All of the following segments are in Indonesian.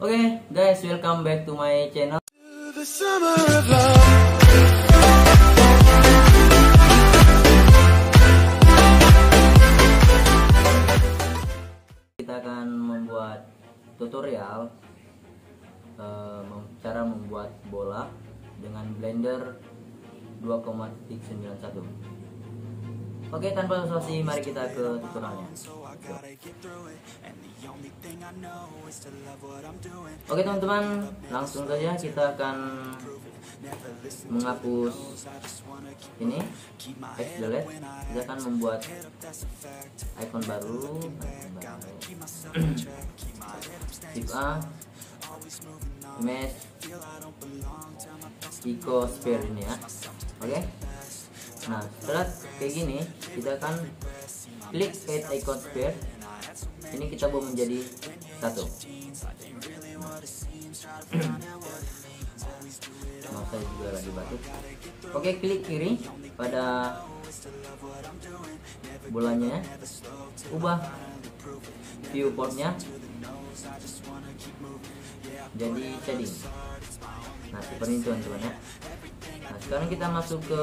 Oke guys, welcome back to my channel. Kita akan membuat tutorial mem- cara membuat bola dengan blender 2,91. Oke, tanpa basa-basi mari kita ke tutorialnya. Oke teman-teman, langsung saja kita akan menghapus ini X delete. Kita akan membuat icon baru. Shift A, image, Ecosphere ini ya. Oke. Nah, setelah kayak gini, kita akan klik add icon sphere. Ini kita bawa menjadi satu. Mau saya juga lagi batuk. Oke, klik kiri pada bolanya. Ubah viewportnya jadi shading. Nah, seperti itu teman-teman ya. Nah, sekarang kita masuk ke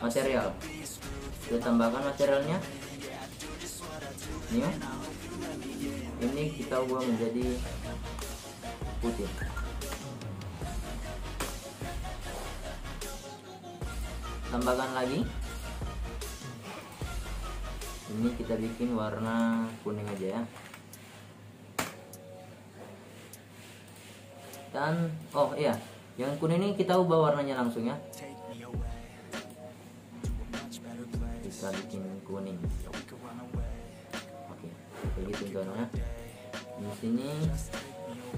material. Kita tambahkan materialnya. Ini. Ini kita ubah menjadi putih. Tambahkan lagi. Ini kita bikin warna kuning aja ya. Dan oh iya, yang kuning ini kita ubah warnanya langsung ya. Kita bikin kuning. Oke, kayak gitu contohnya. Di sini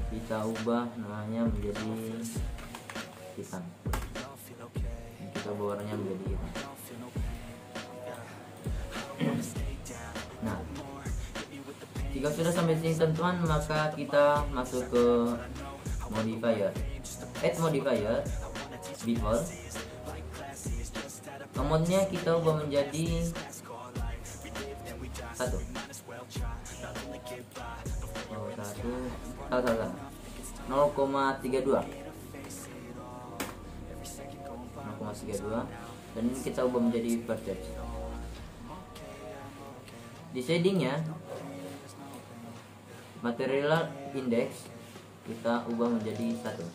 kita ubah namanya menjadi hitam. Ini Kita warnanya menjadi hitam. Nah, jika sudah sampai sini teman-teman, maka kita masuk ke modifier. Add modifier, default. Komodnya kita ubah menjadi satu. Oh, satu. Salah, salah, salah. 0,32 0,32 dan ini kita ubah menjadi vertex di shadingnya material index kita ubah menjadi satu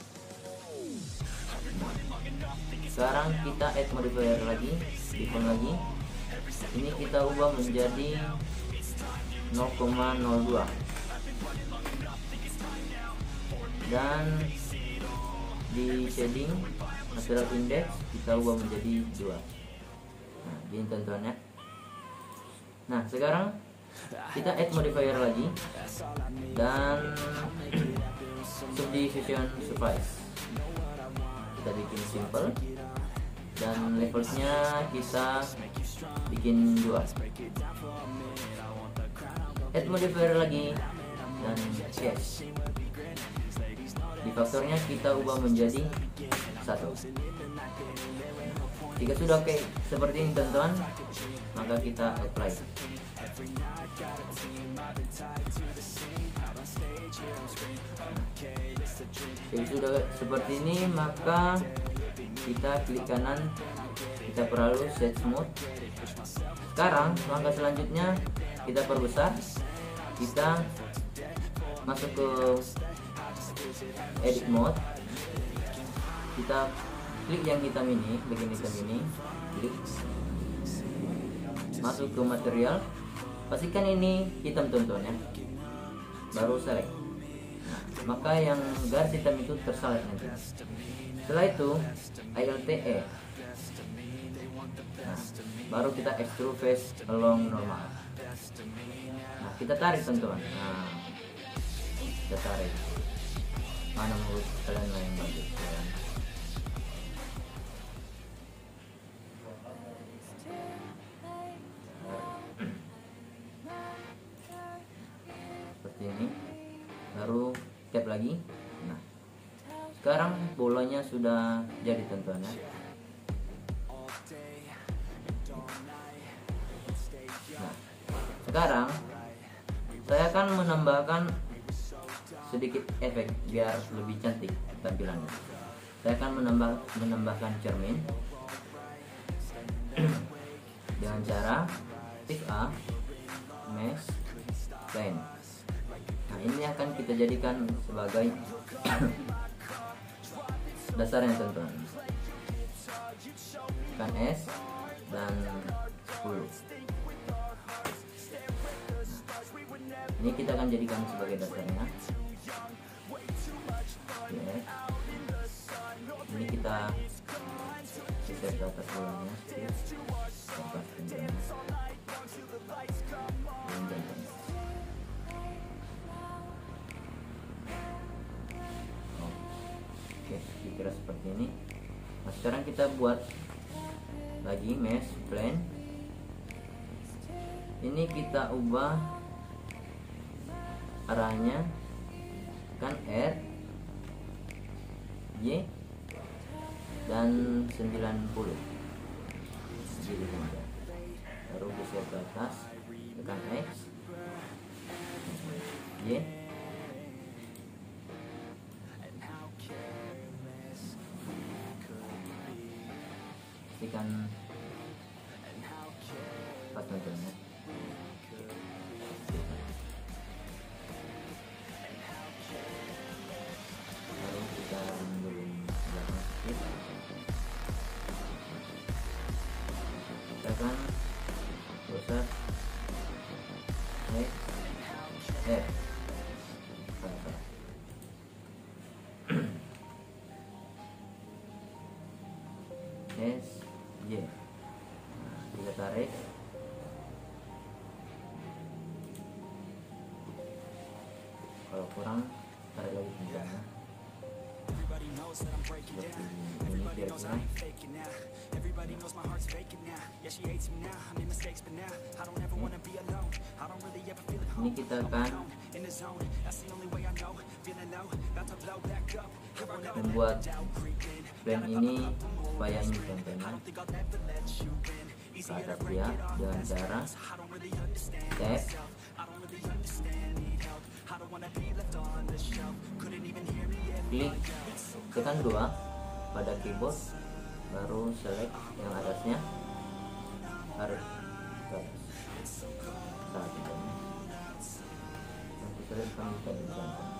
sekarang kita add modifier lagi default lagi. Ini kita ubah menjadi 0,02 dan di shading material index kita ubah menjadi 2 nah gini ya nah sekarang kita add modifier lagi. Dan subdivision surface kita bikin simple dan levelsnya kita bikin dua. Add modifier lagi. Dan yes di faktornya kita ubah menjadi satu. Jika sudah oke seperti ini teman-teman maka kita apply Jadi sudah seperti ini maka kita klik kanan. Kita perlu set smooth. Sekarang langkah selanjutnya kita perbesar. Kita masuk ke edit mode. Kita klik yang hitam ini bagian hitam ini. Klik. Masuk ke material. Pastikan ini hitam tonton ya. Baru select maka yang garis hitam itu terselect nanti. Setelah itu ILTE nah, baru kita extrude face along normal. Nah kita tarik teman-teman. Nah kita tarik. Mana menurut kalian yang bagus ya bolanya sudah jadi teman-teman ya nah sekarang saya akan menambahkan sedikit efek biar lebih cantik tampilannya. Saya akan menambah menambahkan cermin dengan cara tip A mesh plane. Nah ini akan kita jadikan sebagai dasarnya teman-teman kan S dan 10 ini kita akan jadikan sebagai dasarnya. Oke. ini kita geser ke atas bolanya sedikit. Ini. Nah sekarang kita buat lagi mesh plane ini kita ubah arahnya. Kan R Y dan 90 jadi saja baru geser ke atas tekan X. Y pastikan pas nontonnya lalu kita tekan besar X F Salah, salah. Y nah, kita tarik. Kalau kurang tarik lagi seperti ini kira-kira. ini kita akan membuat band ini supaya atas dia dengan cara tap klik. tekan dua pada keyboard baru select yang atasnya. Harus nanti select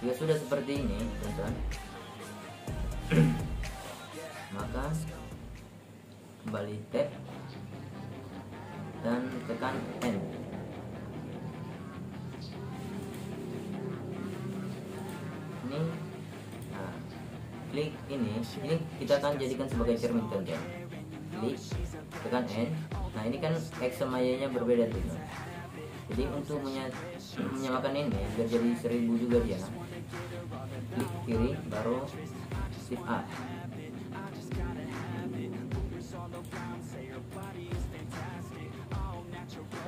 Ya sudah seperti ini, teman-teman. Maka kembali tab dan tekan N. Ini, nah, klik ini, ini kita akan jadikan sebagai cermin teman-teman. Klik, tekan N. Nah ini kan X sama berbeda tuh. Jadi untuk menya- menyamakan ini biar jadi seribu juga dia. Klik kiri baru shift A.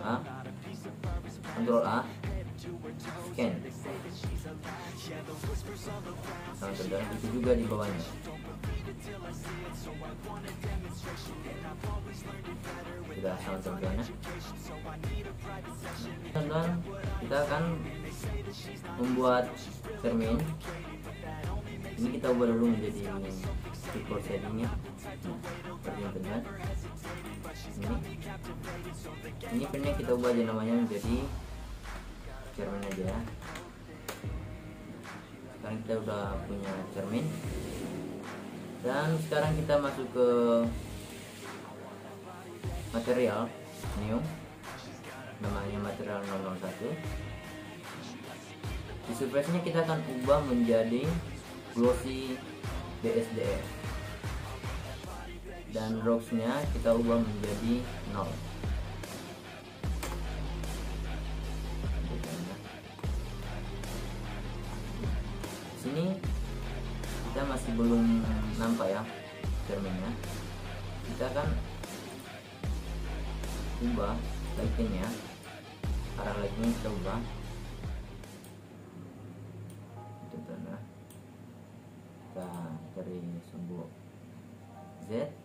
A. Control A. Scan. Sama terdalam itu juga di bawahnya. Sudah sama terdalamnya. Teman-teman, kita akan membuat cermin. Ini kita ubah dulu menjadi keyboard settingnya. Seperti yang teman Ini. Ini pinnya kita ubah aja namanya menjadi cermin aja ya. Sekarang kita udah punya cermin. Dan sekarang kita masuk ke material new namanya material 001 di surface nya kita akan ubah menjadi glossy BSDF dan rocks nya kita ubah menjadi 0 sini kita masih sebelum nampak ya cerminnya kita kan ubah lightingnya arah lightingnya kita ubah. Ya. kita cari sumbu Z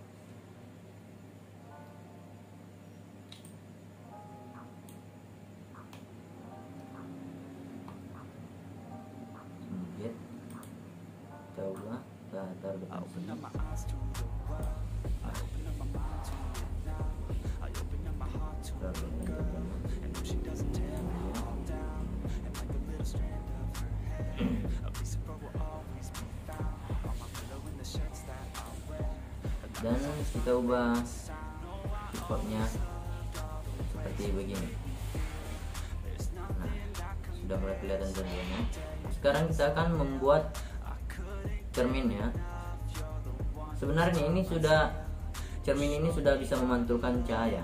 dan kita ubah supportnya seperti begini. Nah sudah mulai kelihatan jendela sekarang kita akan membuat cerminnya. Sebenarnya ini sudah cermin ini sudah bisa memantulkan cahaya.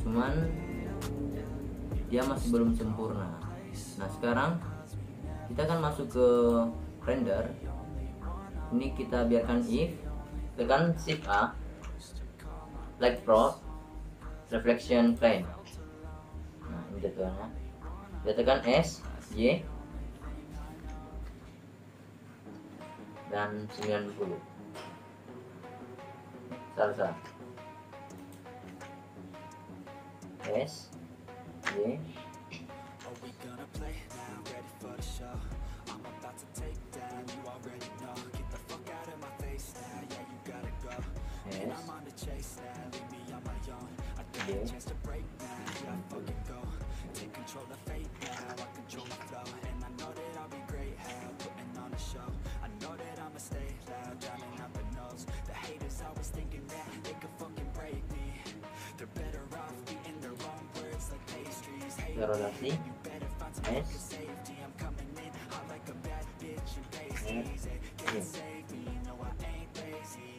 Cuman dia masih belum sempurna. Nah sekarang kita akan masuk ke render. Ini kita biarkan if tekan shift A light pro reflection plane. Nah ini kita tekan S Y dan 90 salsa S Y thinking that they could fucking break me. They're better off eating their own words like pastries. Hey, you better find some safety. I'm coming in hot like a bad bitch and pasties. Yeah. Can't yeah. save me, no, I ain't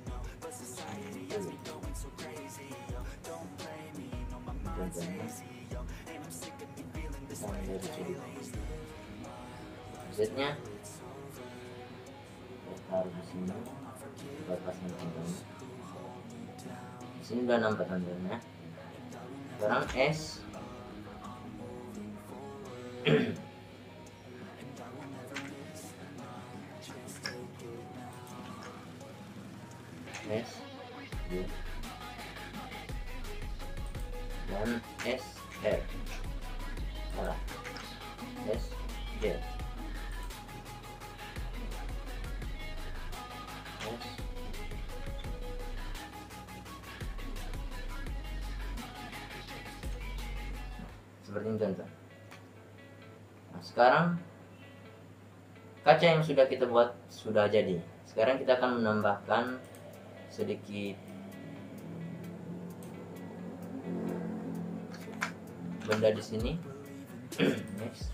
no. But society has me going so crazy, yo. Don't blame me, no, my mind's hazy, yo. And I'm sick of me feeling this way taruh di sini, buat pasang tinggi. Sini udah nampak tandanya sekarang S seperti ini contoh nah sekarang kaca yang sudah kita buat sudah jadi. Sekarang kita akan menambahkan sedikit benda di sini. Next.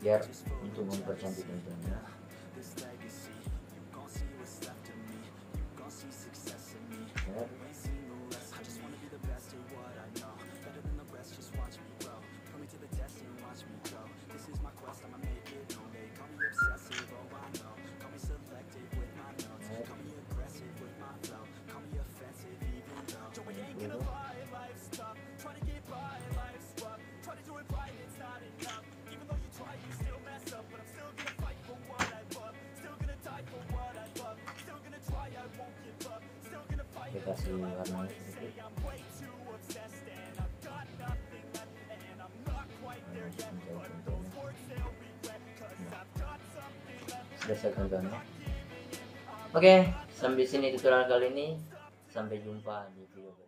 Biar untuk mempercantik Biar kita kasih warna sedikit. Selesai contohnya oke sampai sini tutorial kali ini. Sampai jumpa di video